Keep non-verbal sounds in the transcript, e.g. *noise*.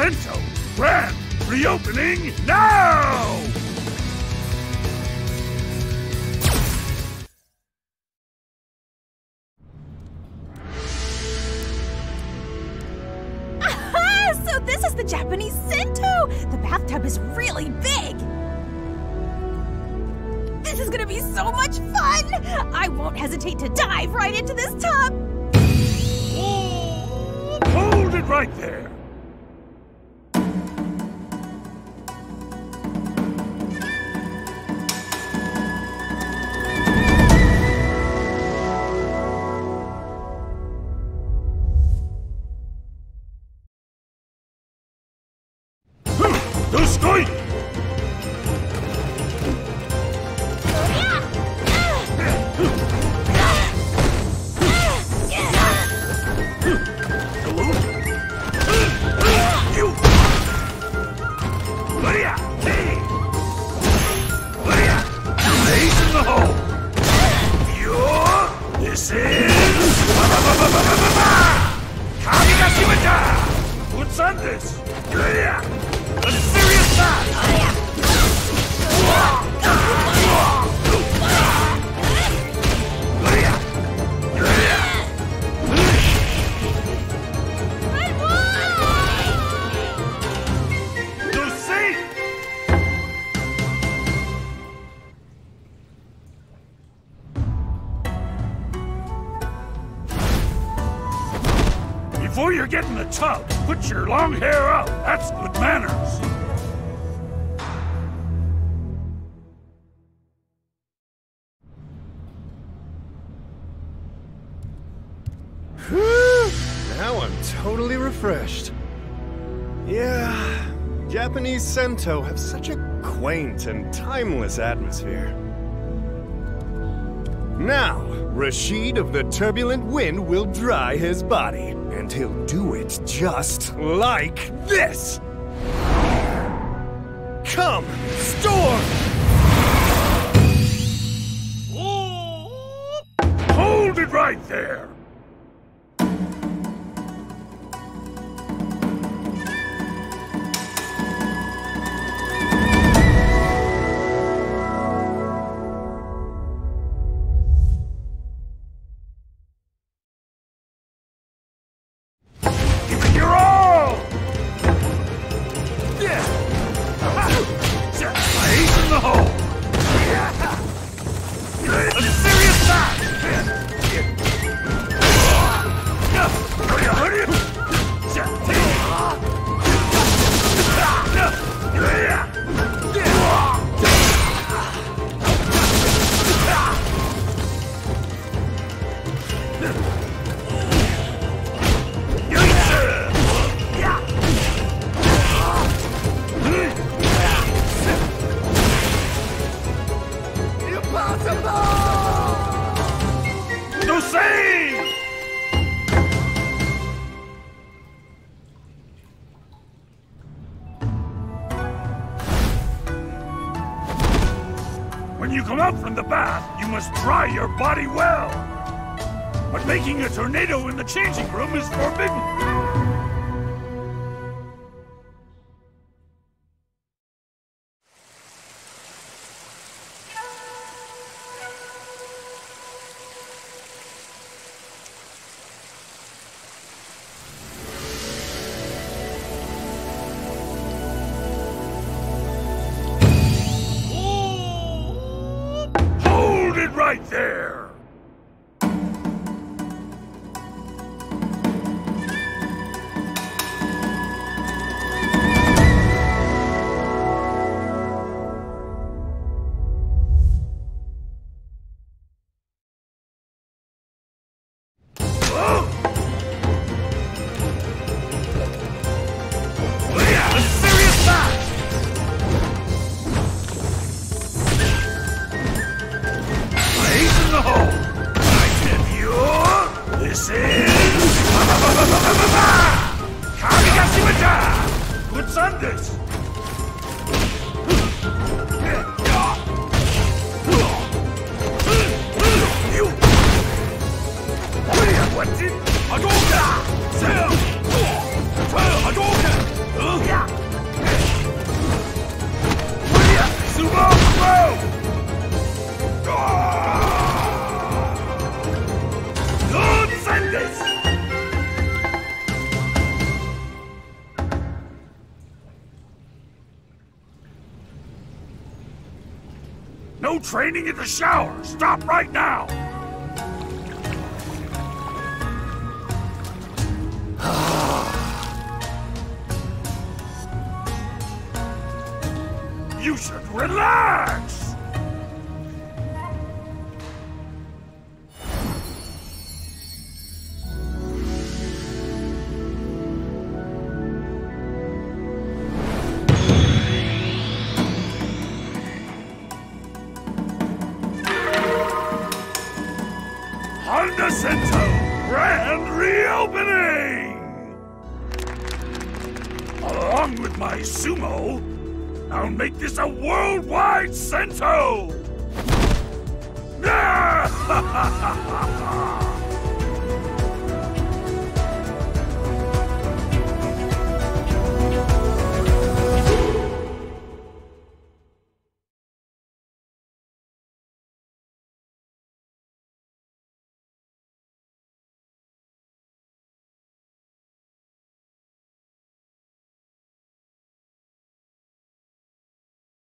Sento. Grand reopening now! Aha! So this is the Japanese Sento! The bathtub is really big! This is gonna be so much fun! I won't hesitate to dive right into this tub! Hold it right there! Doskoi! You! Leia! Hey! Leia! Ace in the hole! You! This is... Kamigashimata! Before you get in the tub, put your long hair out. That's good manners. Now I'm totally refreshed. Yeah, Japanese Sento have such a quaint and timeless atmosphere. Now, Rashid of the Turbulent Wind will dry his body, and he'll do it just like this! Come, Storm! Hold it right there. No save! When you come out from the bath, you must dry your body well. But making a tornado in the changing room is forbidden. There! Training in the shower! Stop right now! *sighs* you should relax! Grand reopening! Along with my sumo, I'll make this a worldwide Sento! *laughs* *laughs*